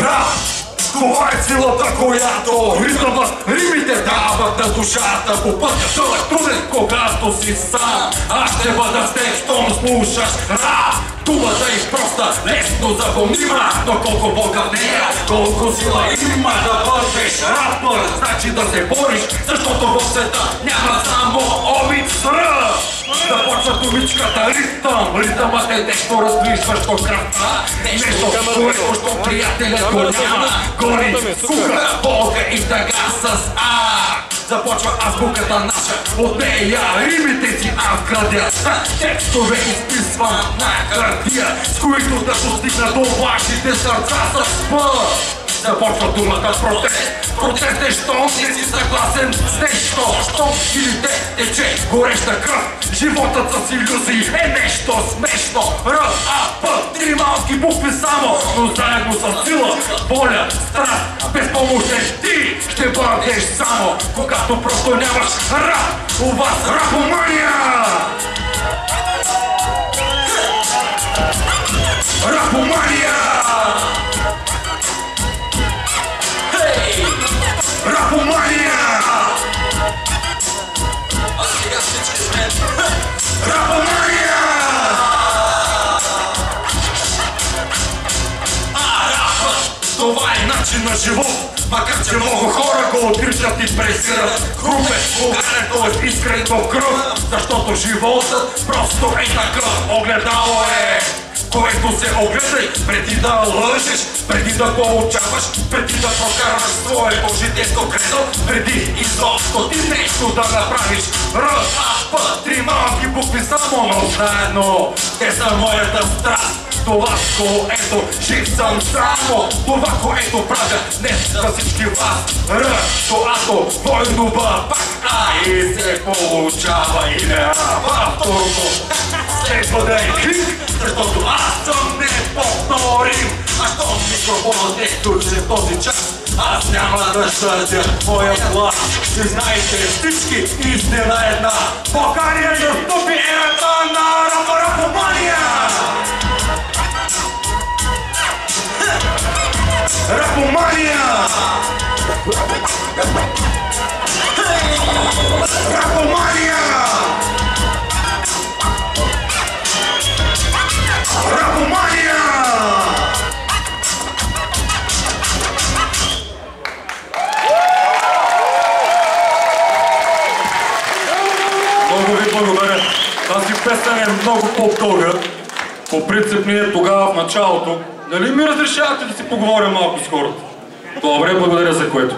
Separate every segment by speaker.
Speaker 1: Рап! Това е силата, която ритъмът, римите дават на душата по пътя дълъг труден, когато си сам. Аз ще бъда с теб, щом слушаш рап. Думата е проста, лесно запомнима, но колко Бога в нея, колко сила има да бъдеш рапър, значи да се бориш, защото в света няма само обид ритъм, ритъмът е нещо раздвижващо кръвта, нещо горещощо приятеля го няма, гори куха, болка и тъга с А. Започва азбуката наша, от нея римите си аз градя. Текстове изписвам на хартия, с които да достигна до вашите сърца с П. Започва думата протест. Протест е, не си съгласен с нещо. Щом или те тече гореща кръв. Животът с иллюзии е нещо смешно. Р, А, П, три малки букви само, но заедно с сила, воля, страст, безпомощен ти ще бъдеш само, когато просто нямаш рап. У вас! Рапомания! Макар че много хора го отричат и презират. Групен, огарето е искрено кръв, защото животът просто е такъв. Огледало е което се огледай преди да лъжеш, преди да получаваш, преди да прокарваш своето житейско кредо, преди изобщо ти нещо да направиш. Р, А, П, три малки букви само, но заедно те са моята страст. Това, което жив съм само, това, което правя днес за всички вас. Р, то ато, двойно пак А и се получава и не А, второто. Следва да е хик, защото аз съм неповторим. А щом микрофонът е включен този час, аз няма да щадя моя глас. И знаете всички, истина една. България застъпи ерата на рапарапомания! Рапомания! Рапомания! Рапомания!
Speaker 2: Много ви благодаря. Тази песен е много по-дълга. По принцип ние тогава в началото, нали ми разрешавате да си поговорим малко с хората? Добре, благодаря за което.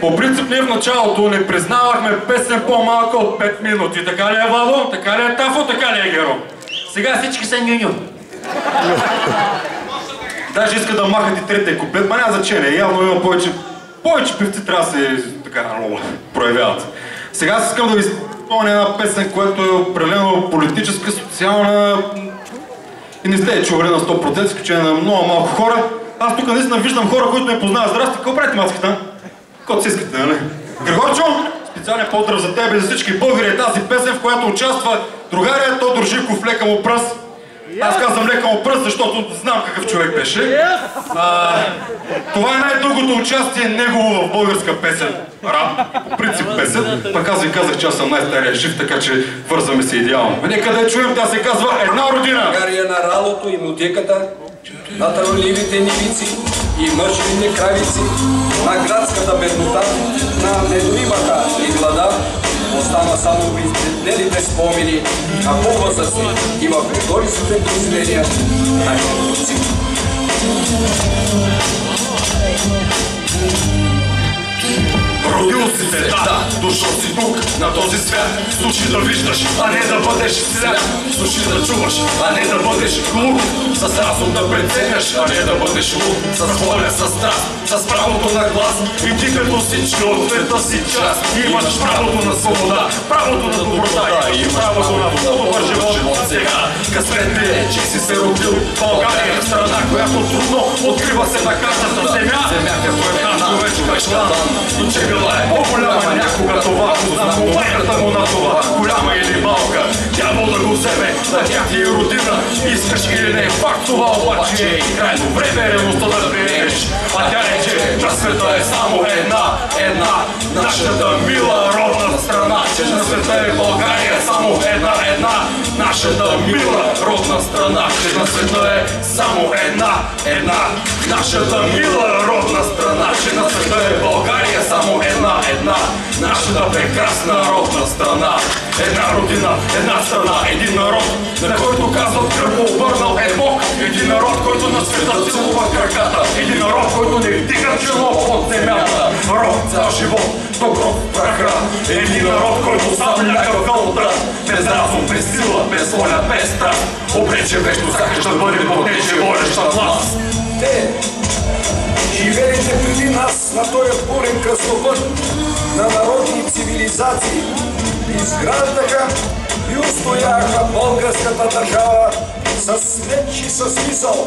Speaker 2: По принцип ние в началото не признавахме песен по-малка от 5 минути. Така ли е Вало? Така ли е Тафо? Така ли е Геро? Сега всички са нюню. Даже иска да махат и третия куплет, ма няма значение. Явно има повече, повече певци трябва да се така проявяват. Сега искам да ви спомня една песен, която е определено политическа, социална и не сте я чували на 100%, изключение на много малко хора. Аз тук наистина виждам хора, които ме познават. Здрасти, какво правите маската? Кото си искате, нали? Григорчо, специален поздрав за теб и за всички българи е тази песен, в която участва другаря Тодор Живков лека му пръст. Аз казвам лека му пръст, защото знам какъв човек беше. А, това е най-дългото участие негово в българска песен. Рап, по принцип песен. Пък аз ви казах, че аз съм най-стария жив, така че вързваме се идеално. Нека да я чуем, тя се казва Една родина.
Speaker 3: България на ралото и мутеката, на трънливите нивици и мъжните кравици, на градската беднота, на недоимата и глада, остана само в изпреднелите спомени, а по-възрастни и в прегорисите произведения на няколци.
Speaker 1: Дошъл си тук, на този свят. С уши да виждаш, а не да бъдеш сляп. С уши да чуваш, а не да бъдеш глуп. С разум да преценяш, а не да бъдеш луд. С воля, с страст, с правото на глас. И ти като всички от света си част. Имаш правото на свобода, правото на доброта и правото на живот сега. Късмет е, че си се родил. България, в страна, която трудно открива се на картата. Земя. Земя като една човечка щан, но че била е по-голяма някога това, го знам. Майката му на това, голяма или малка, дявол да го вземе, да тя ти е родина, искаш или не, факт това обаче е крайно време реалността да приемеш, а тя е, че на света е само една, една, нашата мила страна, че на света е България само една, една, нашата мила родна страна, че на света е само една, една, нашата мила родна страна, че на света е България само една, една, нашата прекрасна родна страна. Една родина, една страна, един народ, на който казват кръвно обърнал е Бог. Един народ, който на света целува краката. Един народ, който не вдига чело от земята. Род цял живот, добро праха. Един народ, който сам ляга вълта. Без разум, без сила, без воля, без страх. Обрече вечно сякаш да бъде под нече водеща власт.
Speaker 3: Те, живелите преди нас на този бурен кръстопът на народни цивилизации, изграждаха и устояха българската държава с меч и с мисъл,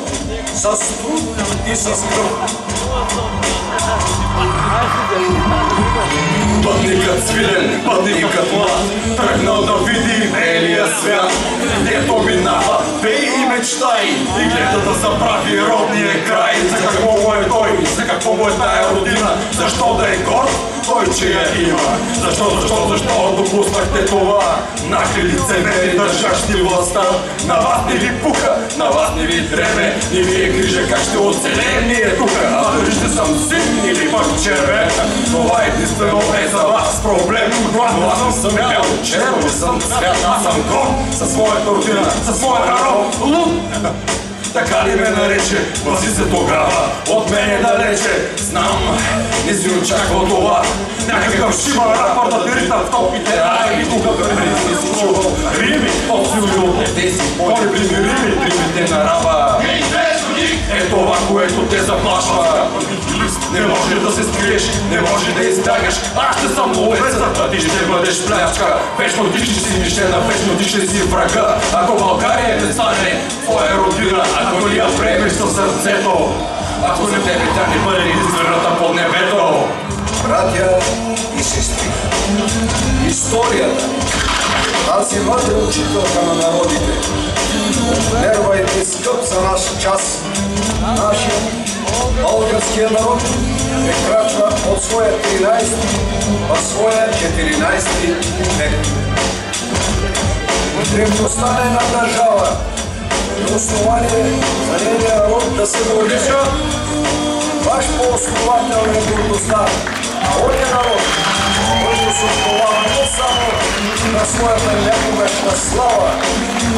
Speaker 3: с труд и с кръв.
Speaker 1: Пътникът свилен, пътникът млад, тръгнал да види белия свят. Дето минава, пей и мечтай, и гледа да заправи родния край. За какво му е той, за какво му е тая родина, защо да е горд, той че я има. Защо, защо, защо допуснахте това? Нахли лицемери, държащи властта. На вас не ви пука, на вас не ви дреме, не ви е грижа как ще оцелеем ние тука. А дали ще съм син или пък червен, това единствено е за вас проблем. Но аз съм съм бял, черно съм цвят, аз съм горд със своята родина, със своя народ. Луд! Така ли ме нарече, възи се тогава, от мене далече, знам, не си очаквал това. Някакъв шима рапър да те рита в топите, а и тук преди не си чувал. Рими, от силни от тези, по-любими рими, римите на раба. Е Не може да се скриеш, не може да избягаш. Аз ще съм ловецът, а ти ще бъдеш плячка. Вечно ще си мишена, вечно ще си врага. Ако България не стане твоя родина, ако не я приемеш със сърцето, ако не тебе тя не бъде изверната под небето.
Speaker 3: Братя и сестри, историята, тази мъдра учителка на народите, вервайте скъп за наш час, нашия българския народ прекрачва от своя 13 в своя 14 век. Древността на една държава е основание за нейния народ да се гордеше. Ваш по-основател е гордостта. Народния народ, който се основава не само на своята някогашна слава,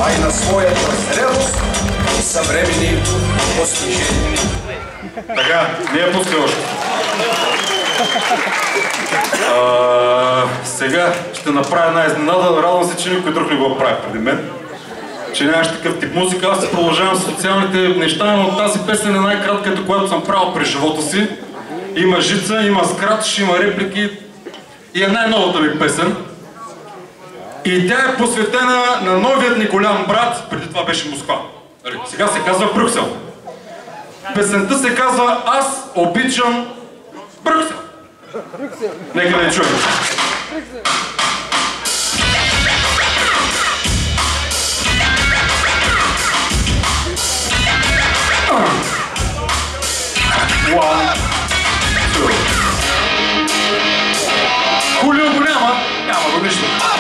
Speaker 3: а и на своята зрелост и съвременни постижения.
Speaker 2: Така, не е пусти още. А, сега ще направя една изненада. Радвам се, че никой друг не го прави преди мен. Че нямаш такъв тип музика. Аз се продължавам социалните неща, но тази песен е най-кратката, която съм правил през живота си. Има жица, има скрач, има реплики и е най-новата ми песен. И тя е посветена на новият ни голям брат, преди това беше Москва. Нали, Сега се казва Брюксел. Песента се казва Аз обичам Брюксел. Нека да я чуем. One, two. Хулио го няма, няма го нищо.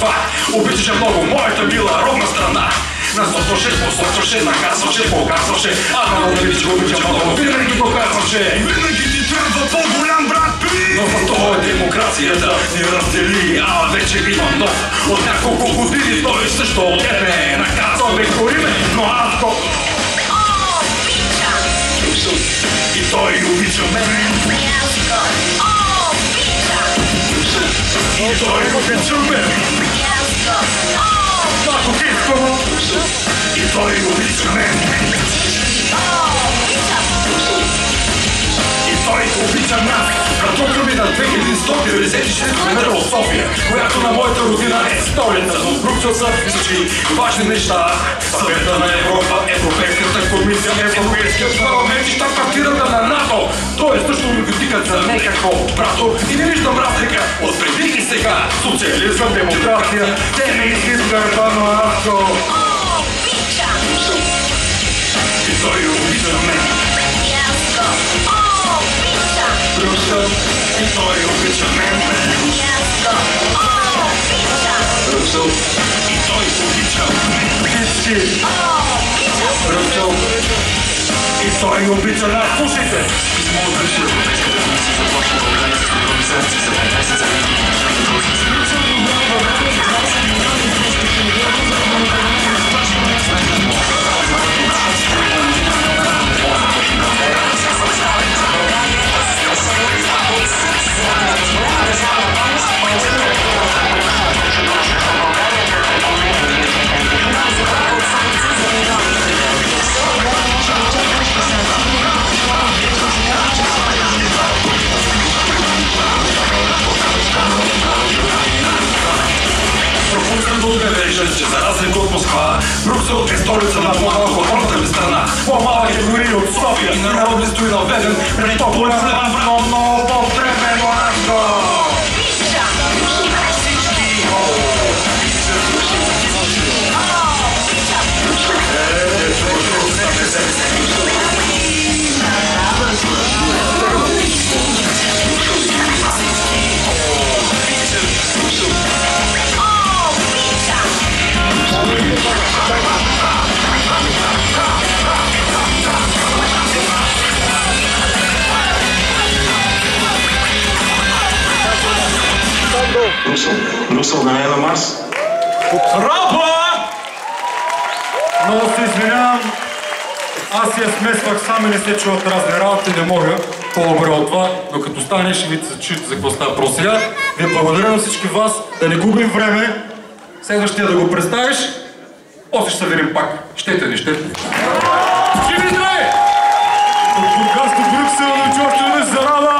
Speaker 2: Москва обичаше много моята мила родна страна. Насочваше, посочваше, наказваше, показваше, а народа ми, че го обича много, винаги го казваше. Винаги ти трябва по-голям брат, би! Но за това е демокрацията ни раздели, а вече има нов. От няколко години той също от тебе наказва ме, кори ме, но аз го... И той обича мен. И Ако искам, и той обича мен. И той обича нас.
Speaker 1: 2196 км от София, която на моята родина е столица, но Брюксел са всички важни неща. Съвета на Европа, Европейската комисия, Европейският парламент и щаб-квартирата на НАТО. Той е също библиотекът за некакво брато и не виждам разлика от преди сега социализъм, демокрация, те не искат гърбано авто. О, обичам! И той обича мен. Яско. О, обичам! Русъм, и той обича мен. Яско. О, обича мен. И той обича нас. Слушайте! Можеше. Започва България с организация Брюксел е столица на по-малко хората ми страна. По-малък е дори от София и народът ми стои наведен пред по-голямо ново времено
Speaker 4: Брюксел, да не е на Марс.
Speaker 1: Рапа!
Speaker 2: Много се извинявам. Аз я смесвах, сами не се чуват разни работи, не мога по-добре от това, но като стане ще ви чуете за какво става про сега. Ви благодаря на всички вас, да не губим време. Следващия да го представиш, после ще се видим пак. Щете ли, щете ли? Живи здраве! От Бургас до Брюксел, на Джорджа Зарада!